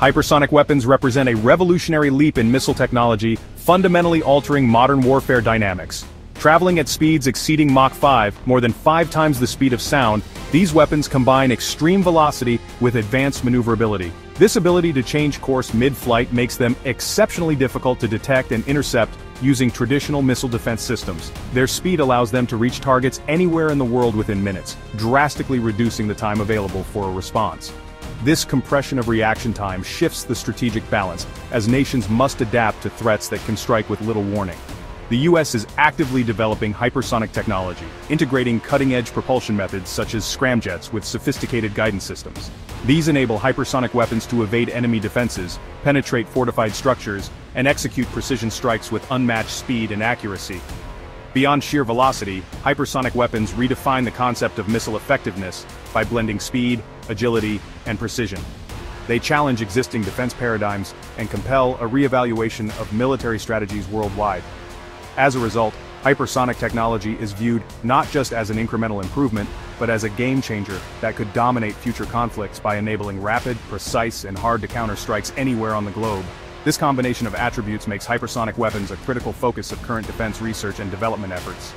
Hypersonic weapons represent a revolutionary leap in missile technology, fundamentally altering modern warfare dynamics. Traveling at speeds exceeding Mach 5, more than five times the speed of sound, these weapons combine extreme velocity with advanced maneuverability. This ability to change course mid-flight makes them exceptionally difficult to detect and intercept using traditional missile defense systems. Their speed allows them to reach targets anywhere in the world within minutes, drastically reducing the time available for a response. This compression of reaction time shifts the strategic balance, as nations must adapt to threats that can strike with little warning the US is actively developing hypersonic technology, integrating cutting-edge propulsion methods such as scramjets with sophisticated guidance systems. These enable hypersonic weapons to evade enemy defenses, penetrate fortified structures, and execute precision strikes with unmatched speed and accuracy. Beyond sheer velocity, hypersonic weapons redefine the concept of missile effectiveness by blending speed, agility, and precision. They challenge existing defense paradigms and compel a re-evaluation of military strategies worldwide. As a result, hypersonic technology is viewed not just as an incremental improvement, but as a game-changer that could dominate future conflicts by enabling rapid, precise, and hard-to-counter strikes anywhere on the globe. This combination of attributes makes hypersonic weapons a critical focus of current defense research and development efforts.